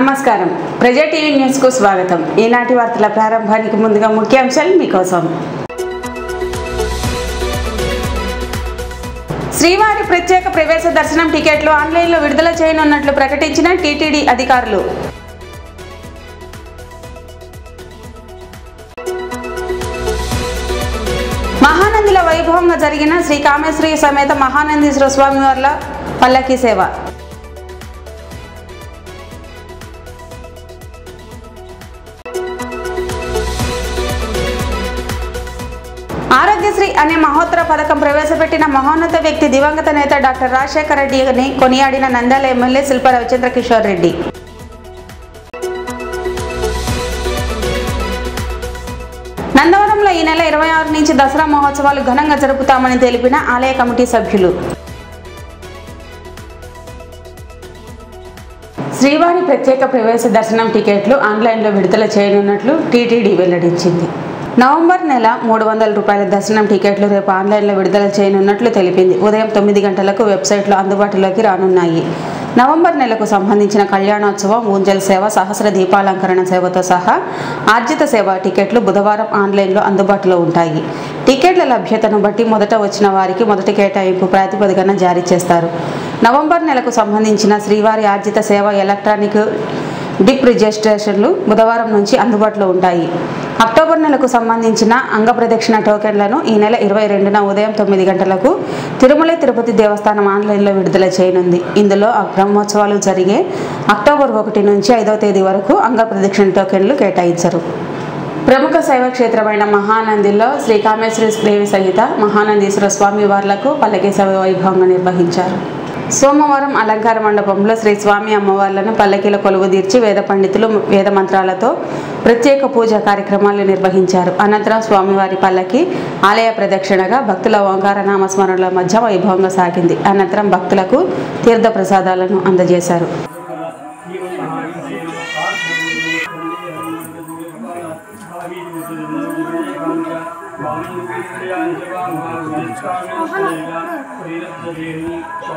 నమస్కారం. ప్రజా టీవీ న్యూస్కు స్వాగతం. ఈనాటి వార్తల ప్రారంభానికి ముందుగా ముఖ్యాంశాలు మీకోసం. శ్రీవారి ప్రత్యేక ప్రవేశ దర్శనం టికెట్లు ఆన్లైన్లో విడుదల చేయనున్నట్లు ప్రకటించిన టీటీడీ అధికారులు. మహానందిల వైభవంగా జరిగిన శ్రీ కామేశ్వరి సమేత మహానందీశ్వర స్వామి వార్ల పల్లకి సేవ. భాగ్యశ్రీ అనే మహోత్తర పథకం ప్రవేశపెట్టిన మహోన్నత వ్యక్తి దివంగత నేత డాక్టర్ రాజశేఖర రెడ్డిని కొనియాడిన నంద్యాల ఎమ్మెల్యే శిల్ప రవిచంద్ర కిషోర్ రెడ్డి. నందవరంలో ఈ నెల ఇరవై ఆరు నుంచి దసరా మహోత్సవాలు ఘనంగా జరుపుతామని తెలిపిన ఆలయ కమిటీ సభ్యులు. శ్రీవారి ప్రత్యేక ప్రవేశ దర్శనం టికెట్లు ఆన్లైన్లో విడుదల చేయనున్నట్లు టీటీడీ వెల్లడించింది. నవంబర్ నెల మూడు వందల రూపాయల దర్శనం టికెట్లు రేపు ఆన్లైన్లో విడుదల చేయనున్నట్లు తెలిపింది. ఉదయం తొమ్మిది గంటలకు వెబ్సైట్లో అందుబాటులోకి రానున్నాయి. నవంబర్ నెలకు సంబంధించిన కళ్యాణోత్సవం ఊంజల్ సేవ సహస్ర దీపాలంకరణ సేవతో సహా ఆర్జిత సేవ టికెట్లు బుధవారం ఆన్లైన్లో అందుబాటులో ఉంటాయి. టికెట్ల లభ్యతను బట్టి మొదట వచ్చిన వారికి మొదటి కేటాయింపు ప్రాతిపదికన జారీ చేస్తారు. నవంబర్ నెలకు సంబంధించిన శ్రీవారి ఆర్జిత సేవ ఎలక్ట్రానిక్ డిప్ రిజిస్ట్రేషన్లు బుధవారం నుంచి అందుబాటులో ఉంటాయి. అక్టోబర్ నెలకు సంబంధించిన అంగ ప్రదక్షిణ టోకెన్లను ఈ నెల ఇరవై రెండున ఉదయం తొమ్మిది గంటలకు తిరుమల తిరుపతి దేవస్థానం ఆన్లైన్లో విడుదల చేయనుంది. ఇందులో బ్రహ్మోత్సవాలు జరిగే అక్టోబర్ ఒకటి నుంచి ఐదవ తేదీ వరకు అంగ ప్రదక్షిణ టోకెన్లు కేటాయించరు. ప్రముఖ శైవ క్షేత్రమైన మహానందిలో శ్రీ కామేశ్వరి దేవి సహిత మహానందీశ్వర స్వామి వార్లకు పల్లకి వైభవంగా నిర్వహించారు. సోమవారం అలంకార మండపంలో శ్రీ స్వామి అమ్మవార్లను పల్లకీల కొలువు తీర్చి వేద పండితులు వేద మంత్రాలతో ప్రత్యేక పూజ కార్యక్రమాలు నిర్వహించారు. అనంతరం స్వామివారి పల్లకి ఆలయ ప్రదక్షిణగా భక్తుల ఓంకార నామస్మరణల మధ్య వైభవంగా సాగింది. అనంతరం భక్తులకు తీర్థ ప్రసాదాలను అందజేశారు.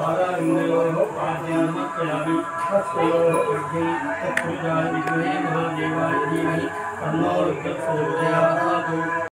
पाराविन्दयोः पाद्यामप्रयामि तत्सयोः वृद्धिं तत्पुरुषाय विद्महे महादेवाय धीमहि तन्नो रुद्रः समुदयात्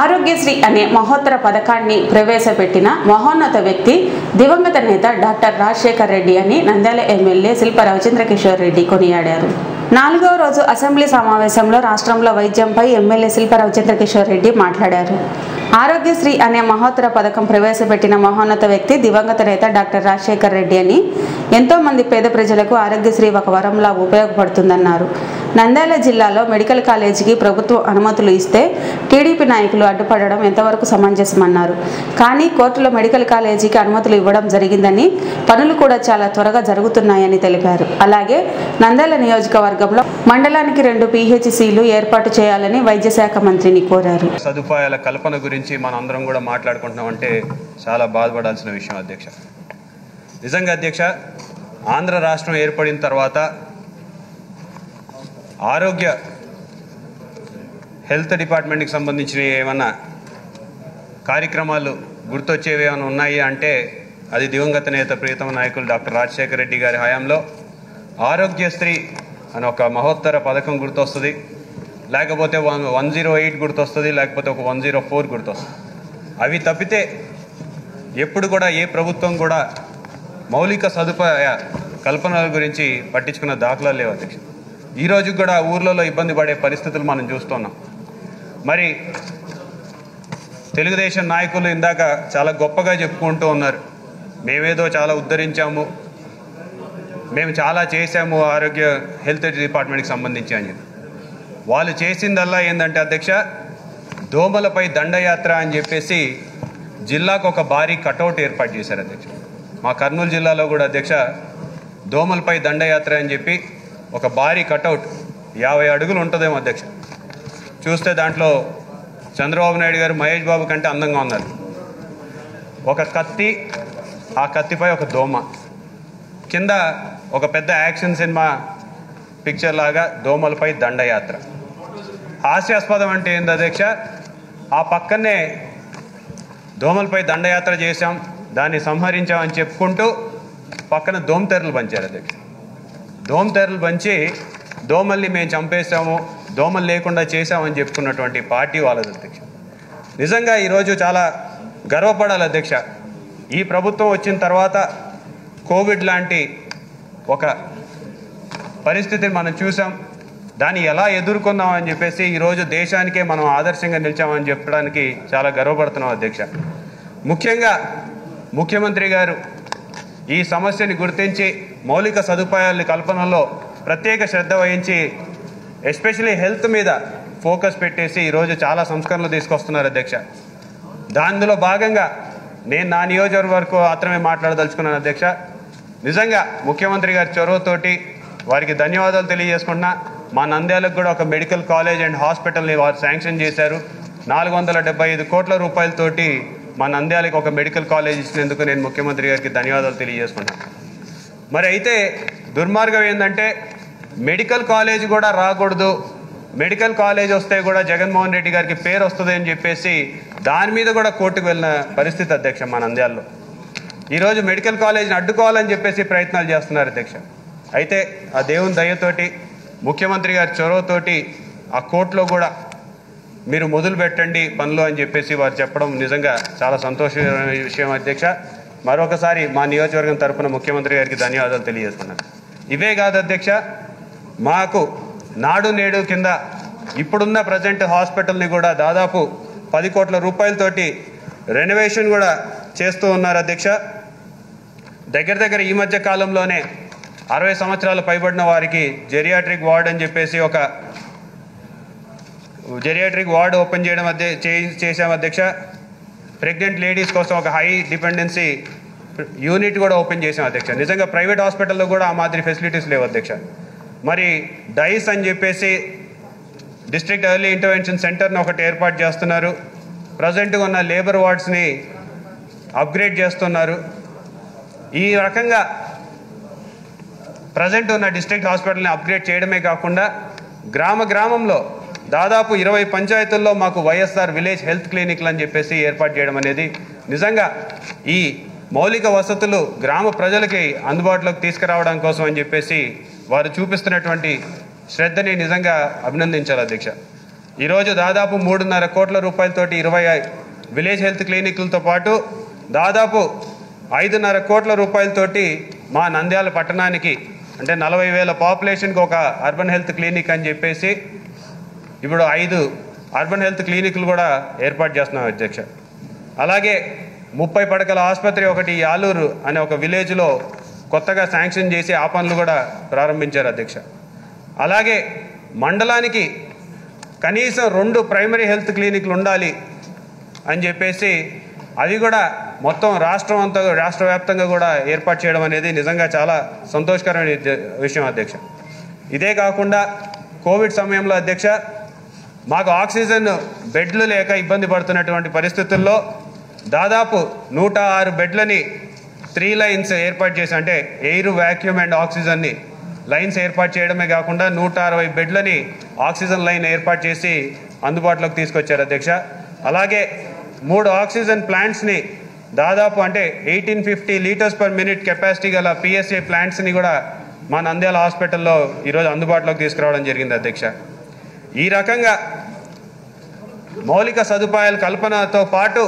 ఆరోగ్యశ్రీ అనే మహోత్తర పథకాన్ని ప్రవేశపెట్టిన మహోన్నత వ్యక్తి దివంగత నేత డాక్టర్ రాజశేఖర్ రెడ్డి అని నంద్యాల ఎమ్మెల్యే శిల్ప రవిచంద్ర కిషోర్ రెడ్డి కొనియాడారు. నాలుగవ రోజు అసెంబ్లీ సమావేశంలో రాష్ట్రంలో వైద్యంపై ఎమ్మెల్యే శిల్ప రవిచంద్ర కిషోర్ రెడ్డి మాట్లాడారు. ఆరోగ్యశ్రీ అనే మహోత్తర పథకం ప్రవేశపెట్టిన మహోన్నత వ్యక్తి దివంగత నేత డాక్టర్ రాజశేఖర్ రెడ్డి అని ఎంతో మంది పేద ప్రజలకు ఆరోగ్యశ్రీ ఒక వరంలా ఉపయోగపడుతుందన్నారు. నంద్యాల జిల్లాలో మెడికల్ కాలేజీకి ప్రభుత్వం అనుమతులు ఇస్తే టీడీపీ నాయకులు అడ్డుపడడం ఎంతవరకు సమంజసమన్నారు. కానీ కోర్టులో మెడికల్ కాలేజీకి అనుమతులు ఇవ్వడం జరిగిందని పనులు కూడా చాలా త్వరగా జరుగుతున్నాయని తెలిపారు. అలాగే నంద్యాల నియోజకవర్గంలో మండలానికి రెండు పీహెచ్సీలు ఏర్పాటు చేయాలని వైద్య శాఖ మంత్రిని కోరారు. సదుపాయాల కల్పన గురించి మనందరం కూడా మాట్లాడుకుంటున్నామంటే చాలా బాధపడాల్సిన విషయం అధ్యక్ష. నిజంగా అధ్యక్ష ఆంధ్ర రాష్ట్రం ఏర్పడిన తర్వాత ఆరోగ్య హెల్త్ డిపార్ట్మెంట్కి సంబంధించిన ఏమన్నా కార్యక్రమాలు గుర్తొచ్చేవి ఏమైనా ఉన్నాయి అంటే అది దివంగత నేత ప్రియతమ నాయకులు డాక్టర్ రాజశేఖర రెడ్డి గారి హయాంలో ఆరోగ్యశ్రీ అని ఒక మహోత్తర పథకం గుర్తొస్తుంది. లేకపోతే వన్ వన్ జీరో ఎయిట్ గుర్తొస్తుంది లేకపోతే ఒక వన్ జీరో ఫోర్ గుర్తొస్తుంది. అవి తప్పితే ఎప్పుడు కూడా ఏ ప్రభుత్వం కూడా మౌలిక సదుపాయ కల్పనల గురించి పట్టించుకున్న దాఖలాలు లేవు అధ్యక్ష. ఈరోజు కూడా ఊర్లలో ఇబ్బంది పడే పరిస్థితులు మనం చూస్తున్నాం. మరి తెలుగుదేశం నాయకులు ఇందాక చాలా గొప్పగా చెప్పుకుంటూ ఉన్నారు. మేమేదో చాలా ఉద్ధరించాము. మేము చాలా చేశాము ఆరోగ్య హెల్త్ డిపార్ట్మెంట్కి సంబంధించి అని చెప్పి. వాళ్ళు చేసిందల్లా ఏంటంటే అధ్యక్ష దోమలపై దండయాత్ర అని చెప్పేసి జిల్లాకు ఒక భారీ కటౌట్ ఏర్పాటు చేశారు అధ్యక్ష. మా కర్నూలు జిల్లాలో కూడా అధ్యక్ష దోమలపై దండయాత్ర అని చెప్పి ఒక భారీ కటౌట్ యాభై అడుగులు ఉంటుందేమో అధ్యక్ష. చూస్తే దాంట్లో చంద్రబాబు నాయుడు గారు మహేష్ బాబు కంటే అందంగా ఉన్నారు. ఒక కత్తి ఆ కత్తిపై ఒక దోమ. కింద ఒక పెద్ద యాక్షన్ సినిమా పిక్చర్ లాగా దోమలపై దండయాత్ర. హాస్యాస్పదం అంటే ఏంది అధ్యక్ష? ఆ పక్కనే దోమలపై దండయాత్ర చేశాం దాన్ని సంహరించామని చెప్పుకుంటూ పక్కన దోమతెరలు పంచారు అధ్యక్ష. దోమతెరలు పంచి దోమల్ని మేము చంపేశాము దోమలు లేకుండా చేశామని చెప్పుకున్నటువంటి పార్టీ వాళ్ళది అధ్యక్ష. నిజంగా ఈరోజు చాలా గర్వపడాలి అధ్యక్ష. ఈ ప్రభుత్వం వచ్చిన తర్వాత కోవిడ్ లాంటి ఒక పరిస్థితిని మనం చూసాం. దాన్ని ఎలా ఎదుర్కొందాం అని చెప్పేసి ఈరోజు దేశానికే మనం ఆదర్శంగా నిలిచామని చెప్పడానికి చాలా గర్వపడుతున్నాం అధ్యక్ష. ముఖ్యంగా ముఖ్యమంత్రి గారు ఈ సమస్యని గుర్తించి మౌలిక సదుపాయాల కల్పనలో ప్రత్యేక శ్రద్ధ వహించి ఎస్పెషలీ హెల్త్ మీద ఫోకస్ పెట్టేసి ఈరోజు చాలా సంస్కరణలు తీసుకొస్తున్నారు అధ్యక్ష. దానిలో భాగంగా నేను నా నియోజకవర్గం వరకు మాత్రమే మాట్లాడదలుచుకున్నాను అధ్యక్ష. నిజంగా ముఖ్యమంత్రి గారి చొరవతోటి వారికి ధన్యవాదాలు తెలియజేసుకుంటున్నా. మా నంద్యాలకు కూడా ఒక మెడికల్ కాలేజ్ అండ్ హాస్పిటల్ని వారు శాంక్షన్ చేశారు. నాలుగు వందల డెబ్బై ఐదు కోట్ల రూపాయలతోటి మా నంద్యాలకు ఒక మెడికల్ కాలేజ్ ఇచ్చినందుకు నేను ముఖ్యమంత్రి గారికి ధన్యవాదాలు తెలియజేసుకున్నాను మరి అయితే దుర్మార్గం ఏంటంటే మెడికల్ కాలేజ్ కూడా రాకూడదు. మెడికల్ కాలేజ్ వస్తే కూడా జగన్మోహన్ రెడ్డి గారికి పేరు వస్తుంది అని చెప్పేసి దాని మీద కూడా కోర్టుకు వెళ్ళిన పరిస్థితి అధ్యక్ష మా నంద్యాల్లో. ఈరోజు మెడికల్ కాలేజ్ని అడ్డుకోవాలని చెప్పేసి ప్రయత్నాలు చేస్తున్నారు అధ్యక్ష. అయితే ఆ దేవుని దయతోటి ముఖ్యమంత్రి గారి చొరవతోటి ఆ కోర్టులో కూడా మీరు మొదలు పెట్టండి పనులు అని చెప్పేసి వారు చెప్పడం నిజంగా చాలా సంతోషకరమైన విషయం అధ్యక్ష. మరొకసారి మా నియోజకవర్గం తరఫున ముఖ్యమంత్రి గారికి ధన్యవాదాలు తెలియజేస్తున్నాను. ఇవే కాదు అధ్యక్ష మాకు నాడు నేడు కింద ఇప్పుడున్న ప్రజెంట్ హాస్పిటల్ని కూడా దాదాపు పది కోట్ల రూపాయలతోటి రెనోవేషన్ కూడా చేస్తూ ఉన్నారు అధ్యక్ష. దగ్గర దగ్గర ఈ మధ్య కాలంలోనే అరవై సంవత్సరాలు పైబడిన వారికి జెరియాట్రిక్ వార్డ్ అని చెప్పేసి ఒక జెరియాట్రిక్ వార్డ్ ఓపెన్ చేయడం అధ్య చే- చేశాం అధ్యక్ష. ప్రెగ్నెంట్ లేడీస్ కోసం ఒక హై డిపెండెన్సీ యూనిట్ కూడా ఓపెన్ చేసాం అధ్యక్ష. నిజంగా ప్రైవేట్ హాస్పిటల్లో కూడా ఆ మాదిరి ఫెసిలిటీస్ లేవు అధ్యక్ష. మరి డైస్ అని చెప్పేసి డిస్ట్రిక్ట్ ఎర్లీ ఇంటర్వెన్షన్ సెంటర్ను ఒకటి ఏర్పాటు చేస్తున్నారు. ప్రజెంట్గా ఉన్న లేబర్ వార్డ్స్ని అప్గ్రేడ్ చేస్తున్నారు. ఈ రకంగా ప్రజెంట్ ఉన్న డిస్ట్రిక్ట్ హాస్పిటల్ని అప్గ్రేడ్ చేయడమే కాకుండా గ్రామ గ్రామంలో దాదాపు ఇరవై పంచాయతీల్లో మాకు వైఎస్ఆర్ విలేజ్ హెల్త్ క్లినిక్లు అని చెప్పేసి ఏర్పాటు చేయడం అనేది నిజంగా ఈ మౌలిక వసతులు గ్రామ ప్రజలకి అందుబాటులోకి తీసుకురావడం కోసం అని చెప్పేసి వారు చూపిస్తున్నటువంటి శ్రద్ధని నిజంగా అభినందించాలి అధ్యక్ష. ఈరోజు దాదాపు మూడున్నర కోట్ల రూపాయలతోటి ఇరవై విలేజ్ హెల్త్ క్లినిక్లతో పాటు దాదాపు ఐదున్నర కోట్ల రూపాయలతోటి మా నంద్యాల పట్టణానికి అంటే నలభై వేల పాపులేషన్కి ఒక అర్బన్ హెల్త్ క్లినిక్ అని చెప్పేసి ఇప్పుడు ఐదు అర్బన్ హెల్త్ క్లినిక్లు కూడా ఏర్పాటు చేస్తున్నాం అధ్యక్ష. అలాగే ముప్పై పడకల ఆసుపత్రి ఒకటి యాలూరు అనే ఒక విలేజ్లో కొత్తగా శాంక్షన్ చేసి ఆ పనులు కూడా ప్రారంభించారు అధ్యక్ష. అలాగే మండలానికి కనీసం రెండు ప్రైమరీ హెల్త్ క్లినిక్లు ఉండాలి అని చెప్పేసి అవి కూడా మొత్తం రాష్ట్రం అంతా రాష్ట్ర వ్యాప్తంగా కూడా ఏర్పాటు చేయడం అనేది నిజంగా చాలా సంతోషకరమైన విషయం అధ్యక్ష. ఇదే కాకుండా కోవిడ్ సమయంలో అధ్యక్ష మాకు ఆక్సిజన్ బెడ్లు లేక ఇబ్బంది పడుతున్నటువంటి పరిస్థితుల్లో దాదాపు నూట ఆరు బెడ్లని త్రీ లైన్స్ ఏర్పాటు చేసి అంటే ఎయిర్ వ్యాక్యూమ్ అండ్ ఆక్సిజన్ని లైన్స్ ఏర్పాటు చేయడమే కాకుండా నూట అరవై బెడ్లని ఆక్సిజన్ లైన్ ఏర్పాటు చేసి అందుబాటులోకి తీసుకొచ్చారు అధ్యక్ష. అలాగే మూడు ఆక్సిజన్ ప్లాంట్స్ని దాదాపు అంటే eighteen fifty litres per minute capacity గల పిఎస్ఏ ప్లాంట్స్ని కూడా మా నంద్యాల హాస్పిటల్లో ఈరోజు అందుబాటులోకి తీసుకురావడం జరిగింది అధ్యక్ష. ఈ రకంగా మౌలిక సదుపాయాల కల్పనతో పాటు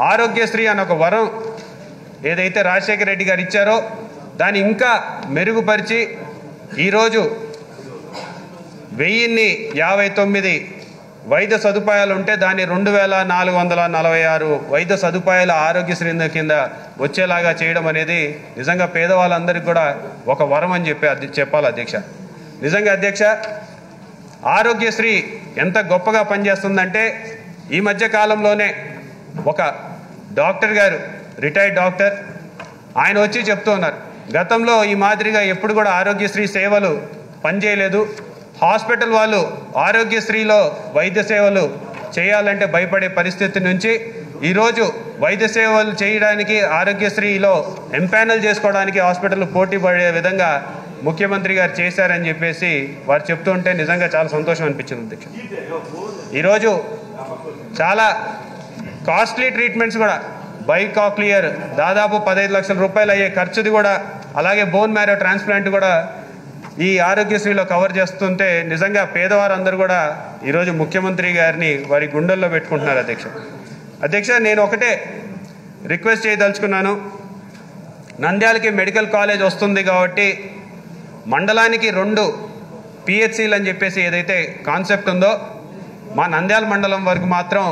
ఆరోగ్యశ్రీ అనే ఒక వరం ఏదైతే రాజశేఖర రెడ్డి గారు ఇచ్చారో దాన్ని ఇంకా మెరుగుపరిచి ఈరోజు వెయ్యిన్ని యాభై తొమ్మిది వైద్య సదుపాయాలు ఉంటే దాన్ని రెండు వేల నాలుగు వందల నలభై ఆరు వైద్య సదుపాయాల ఆరోగ్యశ్రీ కింద వచ్చేలాగా చేయడం అనేది నిజంగా పేదవాళ్ళందరికీ కూడా ఒక వరం అని చెప్పి చెప్పాలి అధ్యక్ష. నిజంగా అధ్యక్ష ఆరోగ్యశ్రీ ఎంత గొప్పగా పనిచేస్తుందంటే ఈ మధ్య కాలంలోనే ఒక డాక్టర్ గారు రిటైర్డ్ డాక్టర్ ఆయన వచ్చి చెప్తూ ఉన్నారు. గతంలో ఈ మాదిరిగా ఎప్పుడు కూడా ఆరోగ్యశ్రీ సేవలు పనిచేయలేదు. హాస్పిటల్ వాళ్ళు ఆరోగ్యశ్రీలో వైద్య సేవలు చేయాలంటే భయపడే పరిస్థితి నుంచి ఈరోజు వైద్య సేవలు చేయడానికి ఆరోగ్యశ్రీలో ఎంపానల్ చేసుకోవడానికి హాస్పిటల్ పోటీ పడే విధంగా ముఖ్యమంత్రి గారు చేశారని చెప్పేసి వారు చెప్తుంటే నిజంగా చాలా సంతోషం అనిపించింది అధ్యక్ష ఈరోజు చాలా కాస్ట్లీ ట్రీట్మెంట్స్ కూడా బైకాక్లియర్ దాదాపు పదహైదు లక్షల రూపాయలు అయ్యే ఖర్చుది కూడా అలాగే బోన్ మ్యారో ట్రాన్స్ప్లాంట్ కూడా ఈ ఆరోగ్యశ్రీలో కవర్ చేస్తుంటే నిజంగా పేదవారందరూ కూడా ఈరోజు ముఖ్యమంత్రి గారిని వారి గుండెల్లో పెట్టుకుంటున్నారు అధ్యక్ష. అధ్యక్ష నేను ఒకటే రిక్వెస్ట్ చేయదలుచుకున్నాను. నంద్యాలకి మెడికల్ కాలేజ్ వస్తుంది కాబట్టి మండలానికి రెండు పిహెచ్సిలు అని చెప్పేసి ఏదైతే కాన్సెప్ట్ ఉందో మా నంద్యాల మండలం వరకు మాత్రం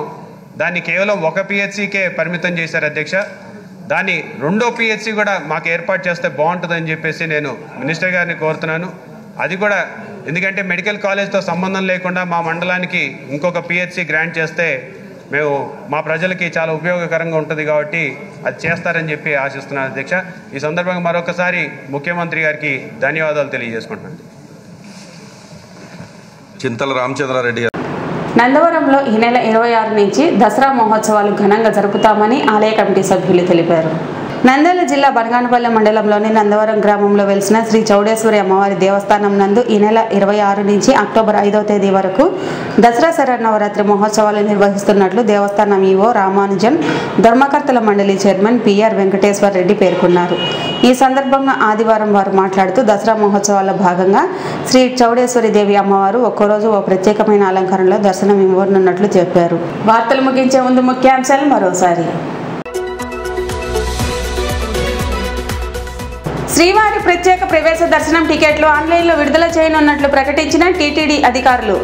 దాన్ని కేవలం ఒక పిహెచ్సికే పరిమితం చేశారు అధ్యక్ష. దాన్ని రెండో పిహెచ్సి కూడా మాకు ఏర్పాటు చేస్తే బాగుంటుందని చెప్పేసి నేను మినిస్టర్ గారిని కోరుతున్నాను. అది కూడా ఎందుకంటే మెడికల్ కాలేజ్తో సంబంధం లేకుండా మా మండలానికి ఇంకొక పిహెచ్సి గ్రాంట్ చేస్తే మేము మా ప్రజలకి చాలా ఉపయోగకరంగా ఉంటుంది కాబట్టి అది చేస్తారని చెప్పి ఆశిస్తున్నాను అధ్యక్ష. ఈ సందర్భంగా మరొకసారి ముఖ్యమంత్రి గారికి ధన్యవాదాలు తెలియజేసుకుంటున్నాను. చింతల రామచంద్రారెడ్డి గారు. నందవరంలో ఈ నెల ఇరవై ఆరు నుంచి దసరా మహోత్సవాలు ఘనంగా జరుపుతామని ఆలయ కమిటీ సభ్యులు తెలిపారు. నంద్యాల జిల్లా బనగానపల్లె మండలంలోని నందవరం గ్రామంలో వెలిసిన శ్రీ చౌడేశ్వరి అమ్మవారి దేవస్థానం నందు ఈ నెల ఇరవై ఆరు నుంచి అక్టోబర్ ఐదవ తేదీ వరకు దసరా శరన్నవరాత్రి మహోత్సవాలు నిర్వహిస్తున్నట్లు దేవస్థానం ఈవో రామానుజన్ ధర్మకర్తల మండలి చైర్మన్ పిఆర్ వెంకటేశ్వర రెడ్డి పేర్కొన్నారు. ఈ సందర్భంగా ఆదివారం వారు మాట్లాడుతూ దసరా మహోత్సవాల్లో భాగంగా శ్రీ చౌడేశ్వరి దేవి అమ్మవారు ఒక్కరోజు ఓ ప్రత్యేకమైన అలంకరణలో దర్శనం ఇవ్వనున్నట్లు చెప్పారు. వార్తలు ముగించే ముందు ముఖ్యాంశాలు మరోసారి. శ్రీవారి ప్రత్యేక ప్రవేశ దర్శనం టికెట్లు ఆన్లైన్లో విడుదల చేయనున్నట్లు ప్రకటించిన టీటీడీ అధికారులు.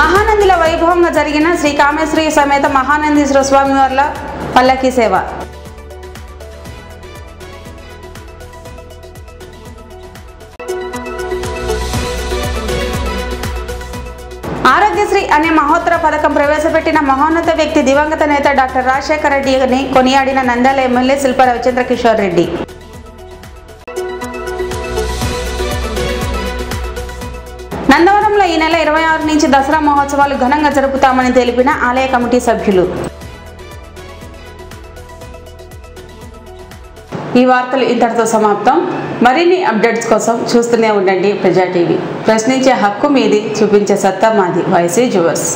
మహానందిల వైభవంగా జరిగిన శ్రీ కామేశ్వరి సమేత మహానందీశ్వర స్వామివార్ల పల్లకి సేవ. ఆరోగ్యశ్రీ అనే మహోత్తర పథకం ప్రవేశపెట్టిన మహోన్నత వ్యక్తి దివంగత నేత డాక్టర్ రాజశేఖర రెడ్డిని కొనియాడిన నంద్యాల ఎమ్మెల్యే శిల్ప రవిచంద్ర కిషోర్ రెడ్డి. నందవరంలో ఈ నెల ఇరవై ఆరు నుంచి దసరా మహోత్సవాలు ఘనంగా జరుపుతామని తెలిపిన ఆలయ కమిటీ సభ్యులు. ఈ వార్తలు ఇంతటితో సమాప్తం. మరిన్ని అప్డేట్స్ కోసం చూస్తూనే ఉండండి ప్రజా టీవీ. ప్రశ్నించే హక్కు మీది చూపించే సత్తా మాది. వైసీ జువర్స్